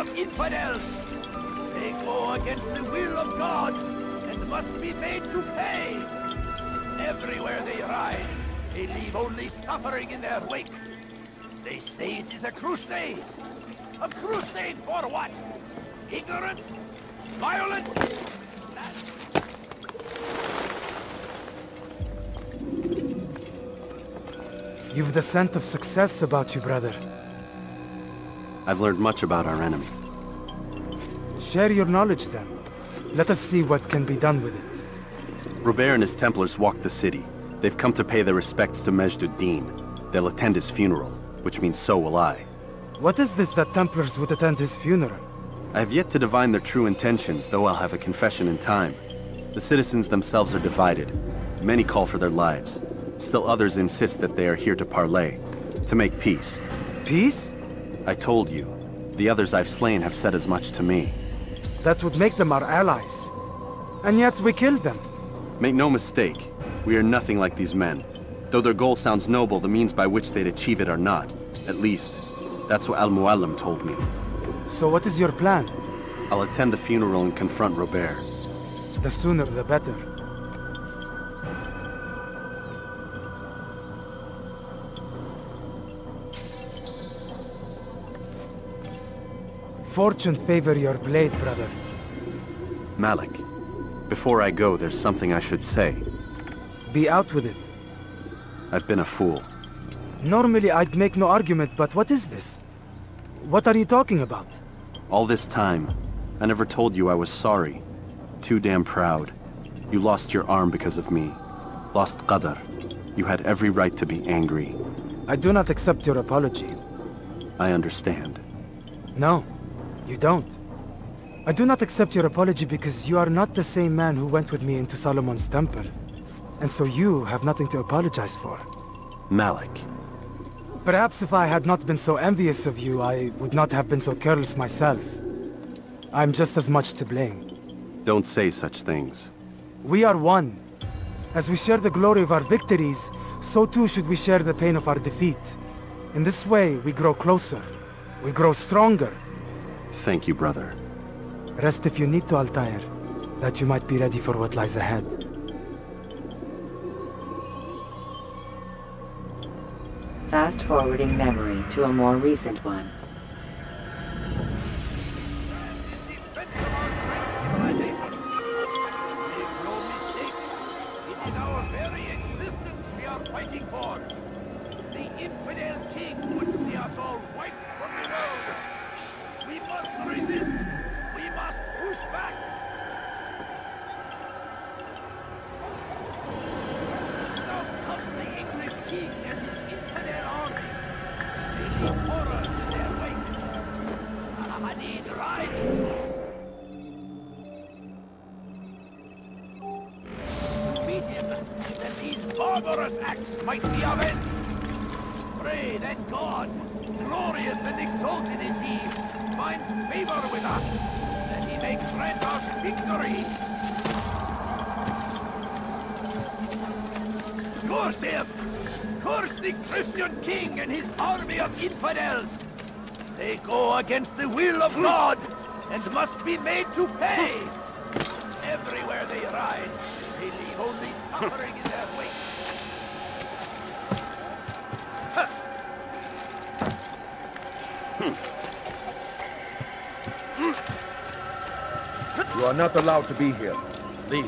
of infidels. They go against the will of God and must be made to pay. Everywhere they ride, they leave only suffering in their wake. They say it is a crusade. A crusade for what? Ignorance? Violence? You've the scent of success about you, brother. I've learned much about our enemy. Share your knowledge then. Let us see what can be done with it. Robert and his Templars walked the city. They've come to pay their respects to Majd They'll attend his funeral, which means so will I. What is this that Templars would attend his funeral? I have yet to divine their true intentions, though I'll have a confession in time. The citizens themselves are divided. Many call for their lives. Still others insist that they are here to parley, to make peace. Peace? I told you. The others I've slain have said as much to me. That would make them our allies. And yet we killed them. Make no mistake, we are nothing like these men. Though their goal sounds noble, the means by which they'd achieve it are not. At least, that's what Al-Mualim told me. So what is your plan? I'll attend the funeral and confront Robert. The sooner the better. Fortune favor your blade, brother. Malik, before I go, there's something I should say. Be out with it. I've been a fool. Normally I'd make no argument, but what is this? What are you talking about? All this time, I never told you I was sorry. Too damn proud. You lost your arm because of me. Lost Qadar. You had every right to be angry. I do not accept your apology. I understand. No. You don't. I do not accept your apology because you are not the same man who went with me into Solomon's temple. And so you have nothing to apologize for. Malik. Perhaps if I had not been so envious of you, I would not have been so careless myself. I'm just as much to blame. Don't say such things. We are one. As we share the glory of our victories, so too should we share the pain of our defeat. In this way, we grow closer. We grow stronger. Thank you, brother. Rest if you need to, Altair, that you might be ready for what lies ahead. Fast-forwarding memory to a more recent one. Might be avenged. Pray that God, glorious and exalted is he, finds favor with us, that he may grant us victory. Curse him! Curse the Christian king and his army of infidels! They go against the will of God, and must be made to pay! Everywhere they ride, they leave only suffering in their You are not allowed to be here. Leave.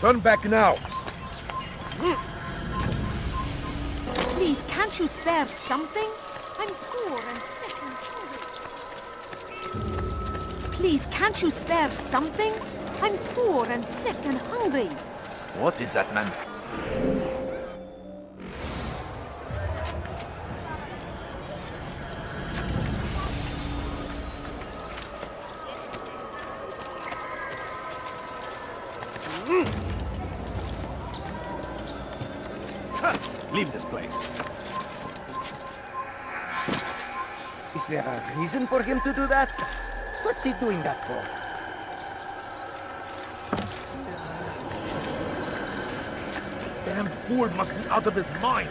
Turn back now! Please, can't you spare something? I'm poor and sick and hungry. Please, can't you spare something? I'm poor and sick and hungry. What is that, man? That? What's he doing that for? Damn fool must be out of his mind.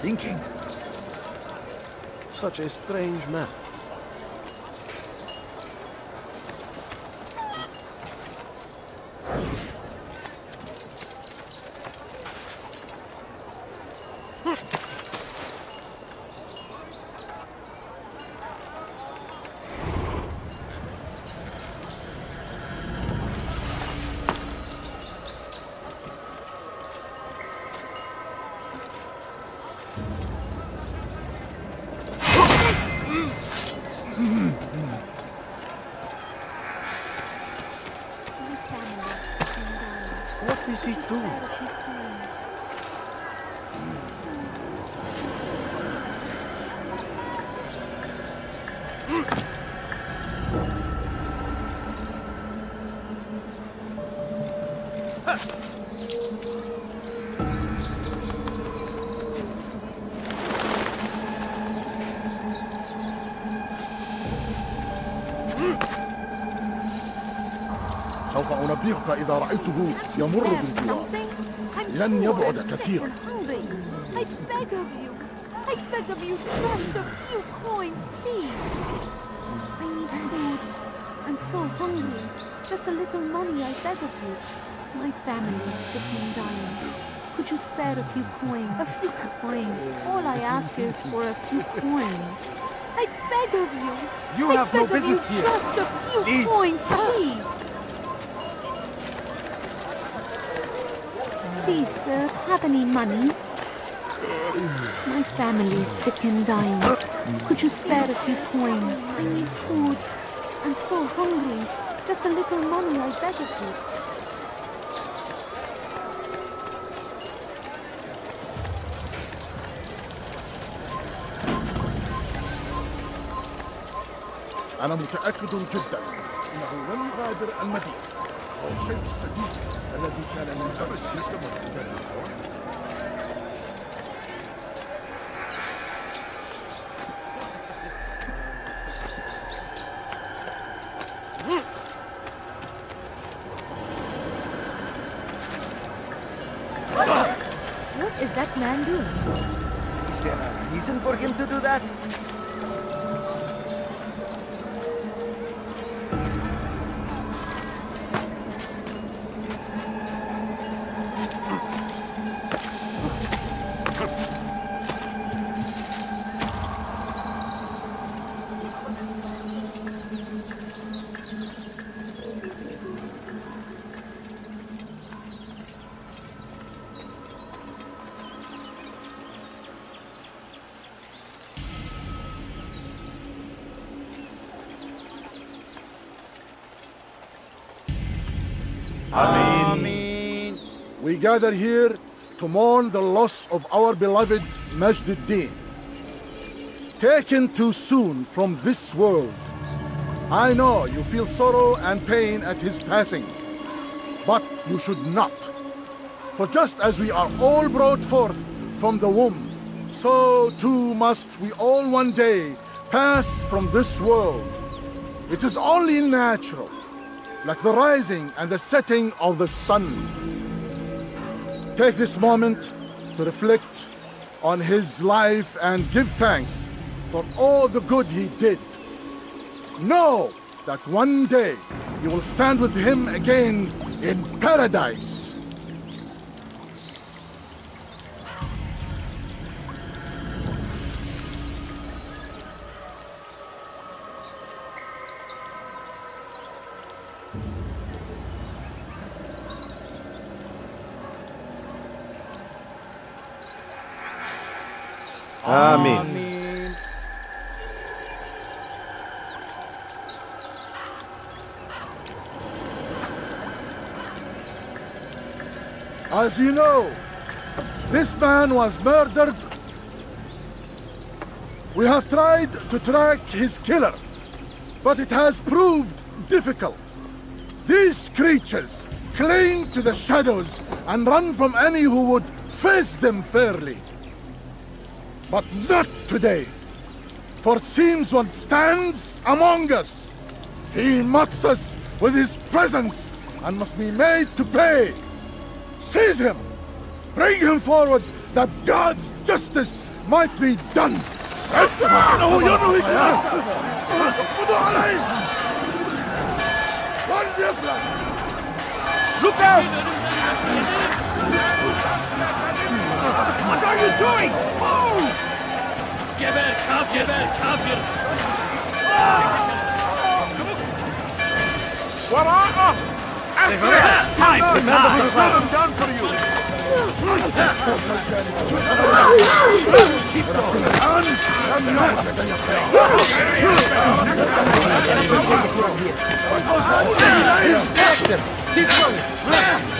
Thinking? Such a strange man. What is he doing? أنبهك إذا رأيته يمر بالجوار لن يبعد كثيراً. just a little money, I beg of you. My family is sick and dying. Could you spare a few coins? A few coins. All I ask is for a few coins. I beg of you. You I have no of you, business here. Just a few Please. coins, please. Please, sir, have any money? My family's sick and dying. Could you spare a few coins? I need food. I'm so hungry. Just a little money, I beg of you. أنا متأكد جدا أنه لن يغادر المدينة هو الشيء السديد allerdings ja dann nicht, aber ich möchte mal gather here to mourn the loss of our beloved Majd al-Din. Taken too soon from this world. I know you feel sorrow and pain at his passing, but you should not. For just as we are all brought forth from the womb, so too must we all one day pass from this world. It is only natural, like the rising and the setting of the sun. Take this moment to reflect on his life and give thanks for all the good he did. Know that one day you will stand with him again in paradise. Amén. As you know, this man was murdered. We have tried to track his killer, but it has proved difficult. These creatures cling to the shadows and run from any who would face them fairly. But not today, for it seems one stands among us. He mocks us with his presence and must be made to pay. Seize him! Bring him forward that God's justice might be done! Look out! What are you doing? Move! geber, kaf geber, kaf geber. What are up? After that! Time! Remember who's got them done for you! Keep going! I'm not going to fail! Keep going! Keep going!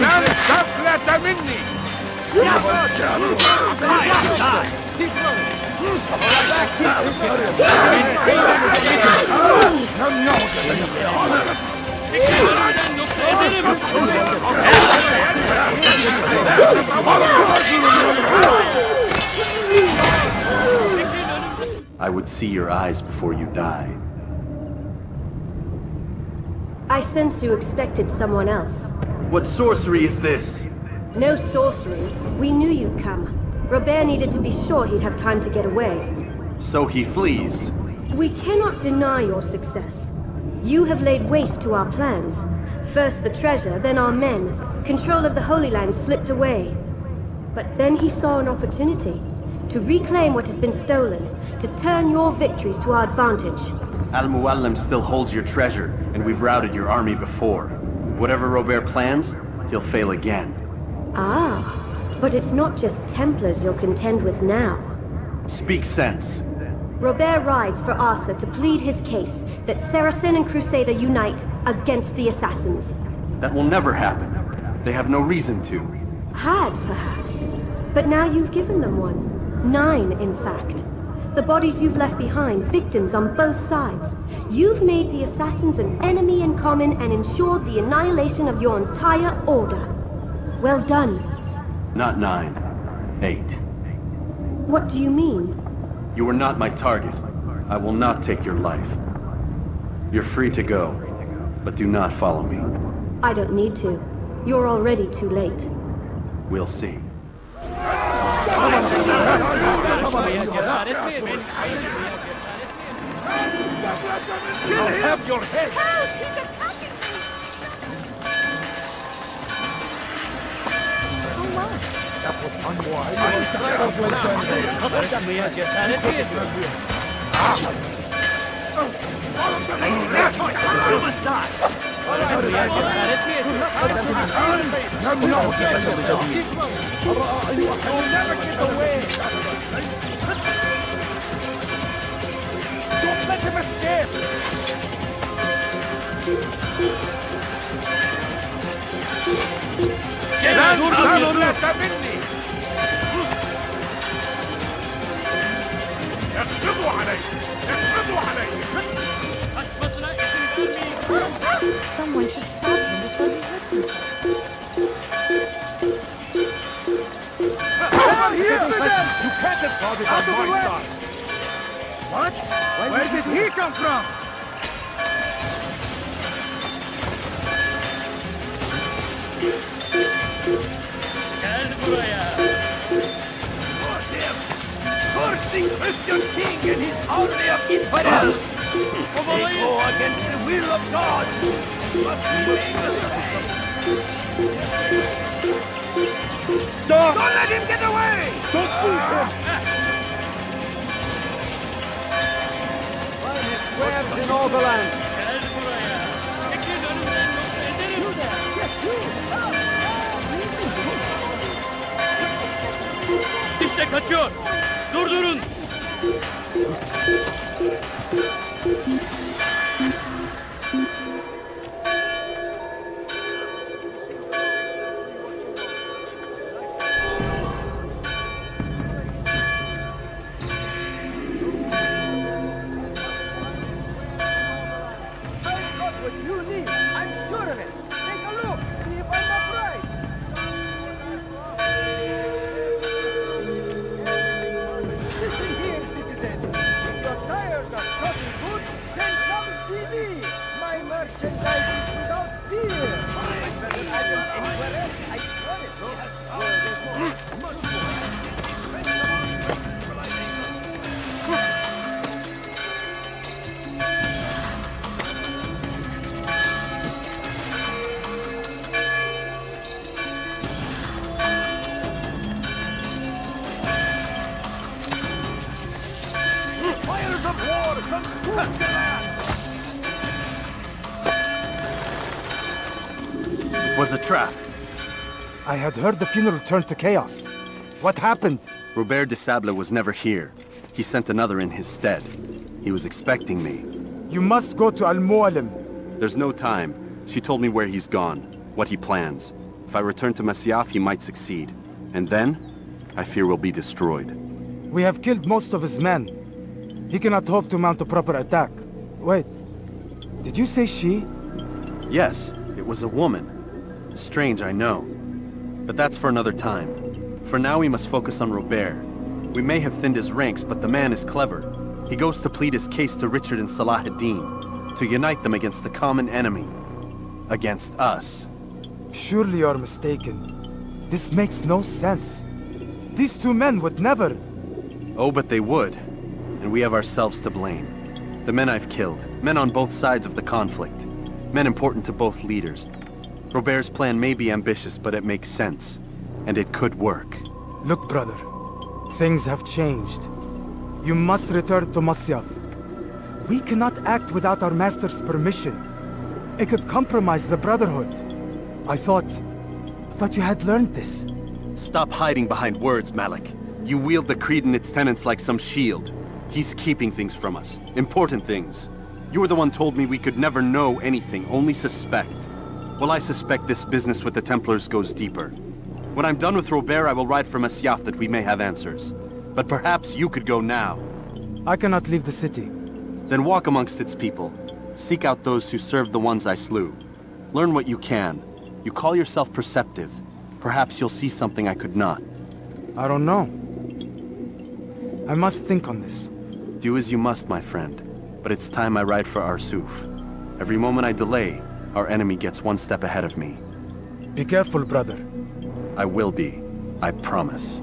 لا غفلة مني I would see your eyes before you die. I sense you expected someone else. What sorcery is this? No sorcery. We knew you'd come. Robert needed to be sure he'd have time to get away. So he flees. We cannot deny your success. You have laid waste to our plans. First the treasure, then our men. Control of the Holy Land slipped away. But then he saw an opportunity. To reclaim what has been stolen. To turn your victories to our advantage. Al-Mualim still holds your treasure, and we've routed your army before. Whatever Robert plans, he'll fail again. Ah, but it's not just Templars you'll contend with now. Speak sense. Robert rides for Arsuf to plead his case that Saracen and Crusader unite against the Assassins. That will never happen. They have no reason to. Had, perhaps. But now you've given them one. Nine, in fact. The bodies you've left behind, victims on both sides. You've made the Assassins an enemy in common and ensured the annihilation of your entire order. Well done. Not nine. Eight. What do you mean? You are not my target. I will not take your life. You're free to go, but do not follow me. I don't need to. You're already too late. We'll see. I'll have your head! Don't لا غفلة مني اقبضوا علي اقبضوا علي Someone should stop him before he hurts himself. Over here! can't have brought it Out on my side. What? Where, Where did he come from? Curse the Christian king and his army of infidels! They go against the will of God! Must be made to pay! Stop! Don't let him get away! Don't move him! Webs in all the land! Gel buraya. Çekil önümden yoksa ederim. İşte kaçıyor. Durdurun. Thank you. Trap. I had heard the funeral turned to chaos. What happened? Robert de Sable was never here. He sent another in his stead. He was expecting me. You must go to Al-Mualim. There's no time. She told me where he's gone, what he plans. If I return to Masyaf, he might succeed. And then, I fear we'll be destroyed. We have killed most of his men. He cannot hope to mount a proper attack. Wait, did you say she? Yes, it was a woman. Strange, I know. But that's for another time. For now, we must focus on Robert. We may have thinned his ranks, but the man is clever. He goes to plead his case to Richard and Salah ad-Din, to unite them against the common enemy. Against us. Surely you're mistaken. This makes no sense. These two men would never... Oh, but they would. And we have ourselves to blame. The men I've killed, men on both sides of the conflict. Men important to both leaders. Robert's plan may be ambitious, but it makes sense. And it could work. Look, brother. Things have changed. You must return to Masyaf. We cannot act without our master's permission. It could compromise the Brotherhood. I thought... I thought you had learned this. Stop hiding behind words, Malik. You wield the creed and its tenets like some shield. He's keeping things from us. Important things. You were the one told me we could never know anything, only suspect. Well, I suspect this business with the Templars goes deeper. When I'm done with Robert, I will ride for Masyaf that we may have answers. But perhaps you could go now. I cannot leave the city. Then walk amongst its people. Seek out those who served the ones I slew. Learn what you can. You call yourself perceptive. Perhaps you'll see something I could not. I don't know. I must think on this. Do as you must, my friend. But it's time I ride for Arsuf. Every moment I delay, our enemy gets one step ahead of me. Be careful, brother. I will be. I promise.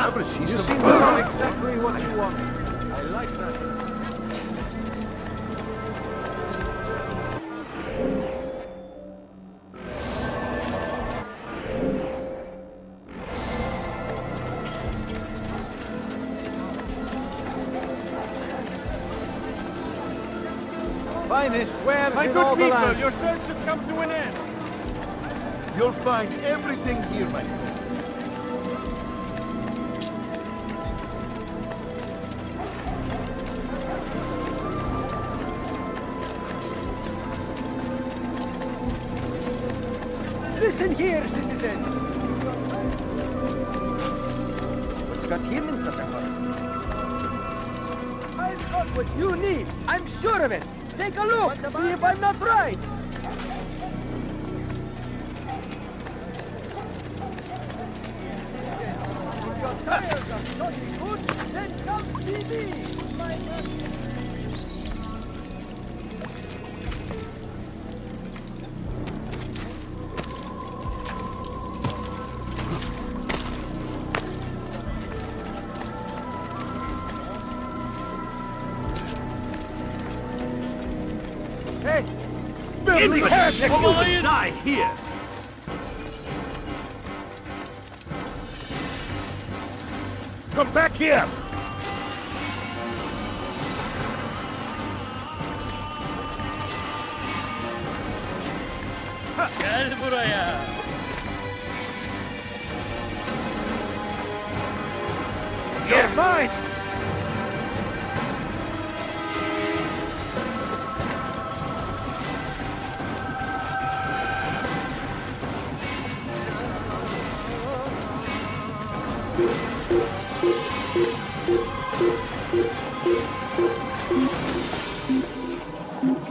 No, but she's you seem to know exactly what you want. I like that. finest wares My good people, your search has come to an end. You'll find everything here, my friend. Listen here, citizen. What's got him in such a hurry? I've got what you need. I'm sure of it. Take a look. See if I'm not right. If your tires are shocking good, then come see me. Hey! Billy Harris, you die here! Come back here! Gel buraya. You're mine! Ah!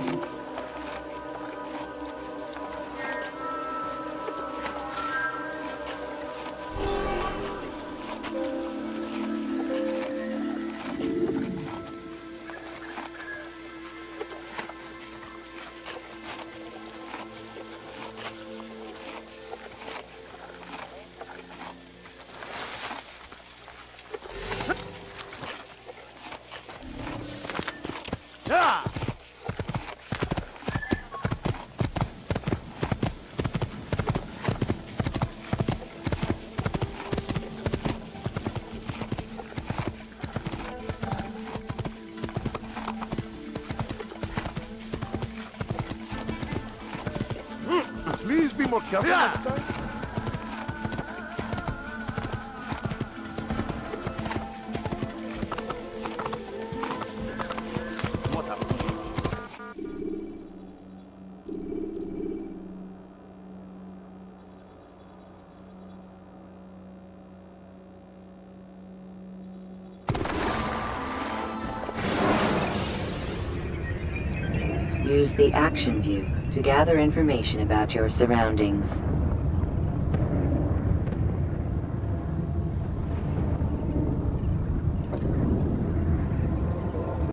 More careful Yeah. next time. Use the action view to gather information about your surroundings.